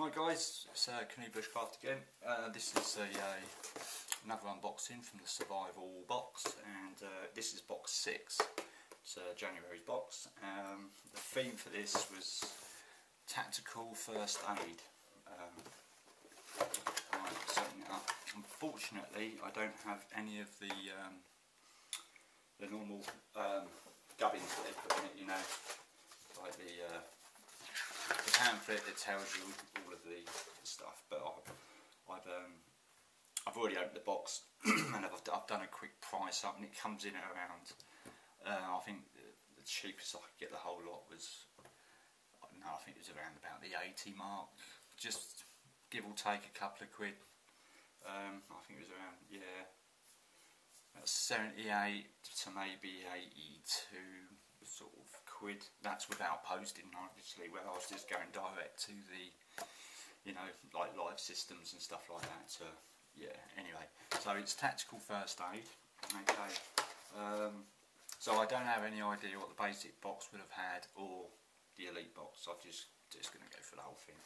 Hi guys, it's uh, Canoe Bushcraft again. Uh, this is a, uh, another unboxing from the Surviveall box and uh, this is box 6. It's uh, January's box. Um, the theme for this was Tactical First Aid. Um, right. Unfortunately I don't have any of the um, the normal um, gubbins that they put in it, you know, like the uh, pamphlet that tells you all of the stuff, but I've I've, um, I've already opened the box and I've, I've done a quick price up, and it comes in at around. Uh, I think the, the, cheapest I could get the whole lot was. No, I think it was around about the 80 mark, just give or take a couple of quid. Um, I think it was around yeah, 78 to maybe 82 sort of quid. That's without posting, obviously, where I was just going direct to the, you know, like Lifesystems and stuff like that. So, yeah, anyway. So it's tactical first aid. Okay. Um, so I don't have any idea what the basic box would have had or the elite box. I'm just just going to go for the whole thing.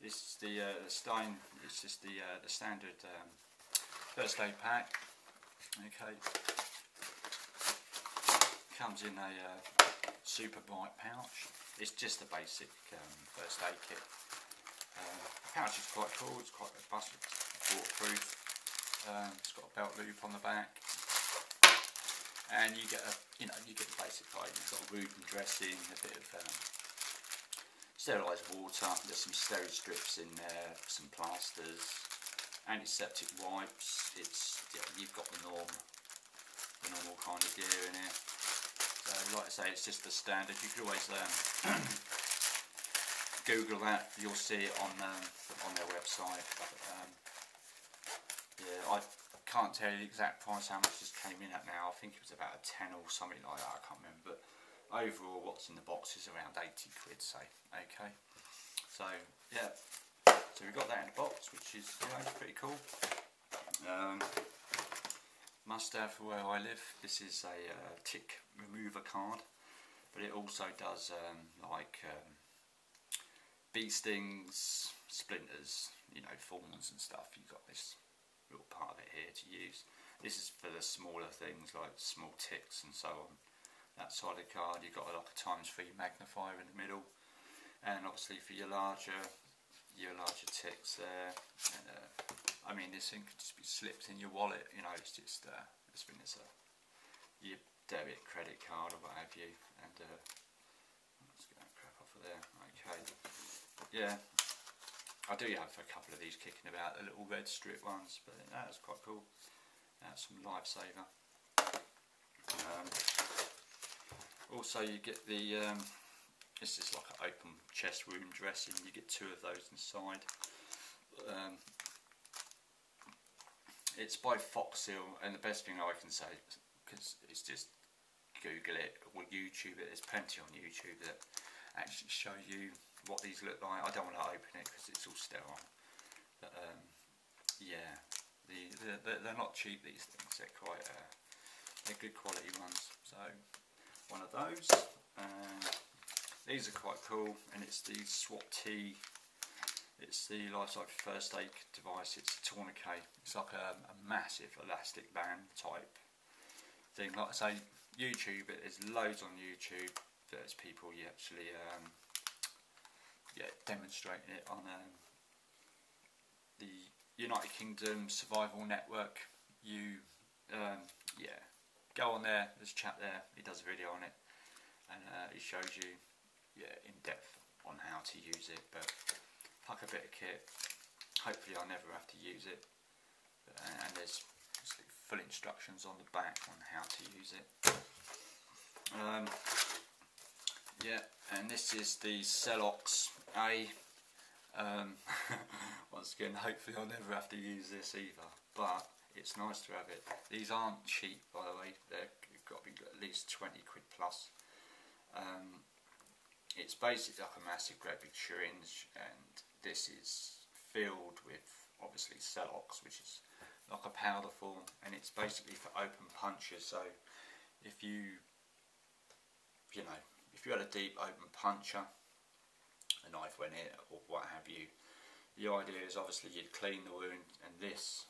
This is the, uh, the Stein. It's just the uh, the standard um, first aid pack. Okay. Comes in a uh, super bright pouch. It's just a basic um, first aid kit. Uh, the pouch is quite cool, it's quite robust, waterproof. Um, it's got a belt loop on the back. And you get a, you know, you get the basic items. You've got a wound and dressing, a bit of um, sterilised water. There's some steri strips in there, some plasters, antiseptic wipes. It's yeah, you've got the norm, the normal kind of gear in here. So like I say, it's just the standard. You can always um, Google that. You'll see it on um, on their website. Um, yeah, I can't tell you the exact price how much this came in at now. I think it was about a ten or something like that. I can't remember. But overall, what's in the box is around eighty quid. Say, okay. So yeah. So we've got that in the box, which is you know pretty cool. Um, must have for where I live. This is a uh, tick remover card, but it also does um, like um, bee stings, splinters, you know, thorns and stuff. You've got this little part of it here to use. This is for the smaller things like small ticks and so on. That side of the card, you've got like a times three magnifier in the middle, and obviously for your larger, your larger ticks there. And, uh, I mean, this thing could just be slipped in your wallet. You know, it's just uh, it's been a your debit, credit card, or what have you. And uh, let's get that crap off of there. Okay, yeah. I do have a couple of these kicking about, the little red strip ones, but that's quite cool. That's some lifesaver. Um, also, you get the um, this is like an open chest wound dressing. You get two of those inside. Um, it's by Foxhill, and the best thing I can say, because it's just Google it or YouTube it. There's plenty on YouTube that actually show you what these look like. I don't want to open it because it's all sterile. But um, yeah, the, the, they're not cheap. These things. They're quite uh, they're good quality ones. So one of those. Uh, these are quite cool, and it's the SWAT T it's the Lifecycle First Aid device, it's a tourniquet. It's like a, a, massive elastic band type thing. Like I say, YouTube, there's loads on YouTube. There's people you actually um, yeah, demonstrating it on um, the United Kingdom Survival Network. You, um, yeah, go on there, there's a chap there, he does a video on it, and uh, he shows you, yeah, in depth on how to use it. But pack a bit of kit. Hopefully I'll never have to use it. And there's full instructions on the back on how to use it. Um, yeah, and this is the Celox A. Um, once again, hopefully I'll never have to use this either, but it's nice to have it. These aren't cheap, by the way. They've got to be at least 20 quid plus. Um, it's basically like a massive great big syringe and this is filled with obviously Celox which is like a powder form and it's basically for open punches. So if you you know if you had a deep open puncture a knife went in or what have you the idea is obviously you'd clean the wound and this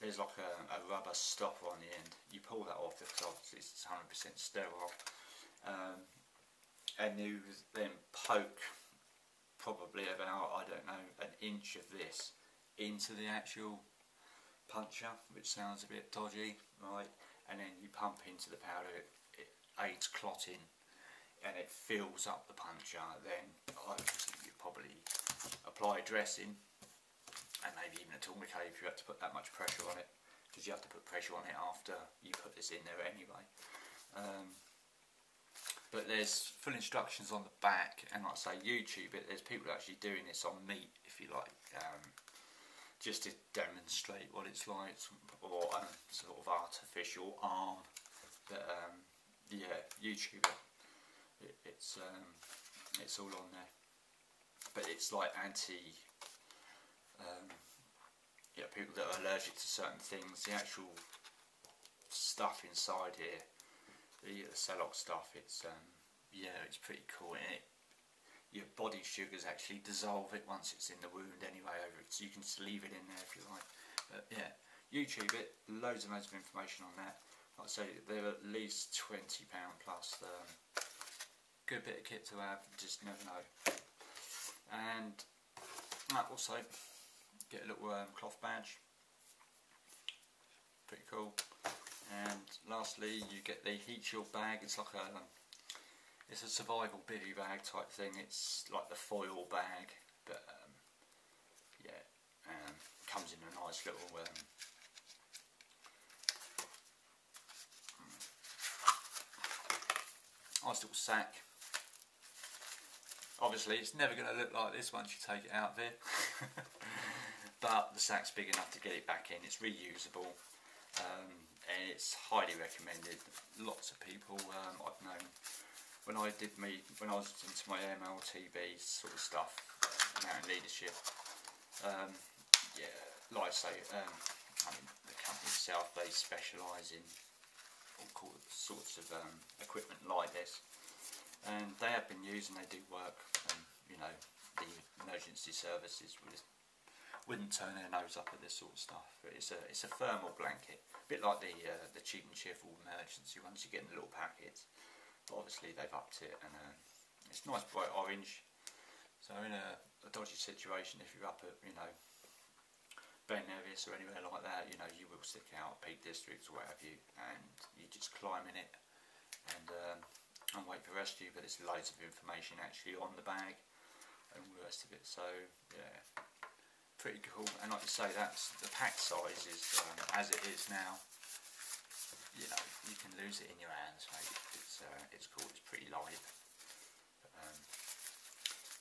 there's like a, a rubber stopper on the end. You pull that off because obviously it's 100% sterile. Um, and you then poke probably about I don't know an inch of this into the actual puncher which sounds a bit dodgy right and then you pump into the powder it, it aids clotting and it fills up the puncher, then you probably apply dressing and maybe even a tourniquet if you had to put that much pressure on it because you have to put pressure on it after you put this in there anyway. Um, but there's full instructions on the back and like I say YouTube it, there's people actually doing this on meat if you like um, just to demonstrate what it's like or a um, sort of artificial arm but um, yeah YouTube it, it's um, it's all on there. But it's like anti um, yeah people that are allergic to certain things the actual stuff inside here the, Celox stuff it's um, yeah it's pretty cool. And it your body sugars actually dissolve it once it's in the wound anyway over it. So you can just leave it in there if you like. But yeah YouTube it loads and loads of information on that. Like I say they're at least £20 plus um, good bit of kit to have, just never know. And also get a little um, cloth badge, pretty cool. And lastly, you get the heat shield bag. It's like a it's a survival bivy bag type thing. It's like the foil bag, but um, yeah, um, comes in a nice little um, nice little sack Obviously it's never going to look like this once you take it out of there. but the sack's big enough to get it back in. It's reusable um, and it's highly recommended. Lots of people um, I've known when I did me when I was into my MLTB sort of stuff, mountain leadership. Um, yeah, like I say, um, I mean the company itself they specialise in all sorts of um, equipment like this and they have been used and they do work and you know the emergency services wouldn't turn their nose up at this sort of stuff. It's a it's a thermal blanket. A bit like the uh, the cheap and cheerful emergency ones. You get in the little packets. But obviously they've upped it and uh, it's nice bright orange. So in a, a dodgy situation if you're up at you know Ben Nevis or anywhere like that you know you will stick out Peak District or what have you. And you just climb in it and um, and wait for rescue but there's loads of information actually on the bag and all the rest of it. So yeah pretty cool. And like I say that's the pack size is um, as it is now you know you can lose it in your hands mate. It's uh, it's cool. It's pretty light. But, um,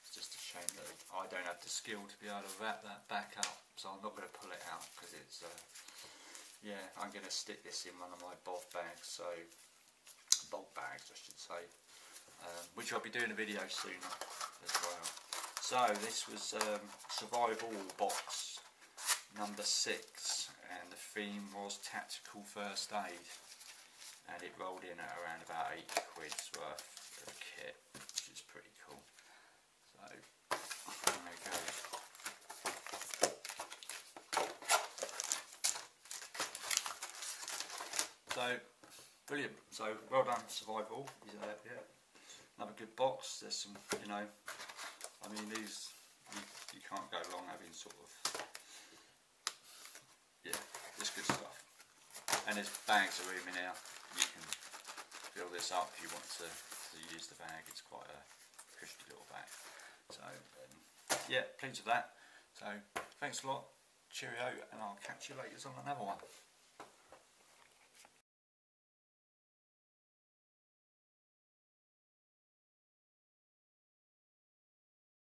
it's just a shame that I don't have the skill to be able to wrap that back up. So I'm not going to pull it out because it's uh, yeah I'm going to stick this in one of my BOV bags. So bulk bags I should say. Um, which I'll be doing a video soon as well so this was um, Surviveall box number six and the theme was tactical first aid and it rolled in at around about 8 quid's worth of kit which is pretty cool so there we go so Brilliant. So well done, Surviveall. Yeah, another good box. There's some, you know, I mean these you, can't go wrong having sort of yeah, this good stuff. And there's bags of room in here. You can fill this up if you want to, to use the bag. It's quite a cushy little bag. So um, yeah, pleased with that. So thanks a lot. Cheerio, and I'll catch you later on another one.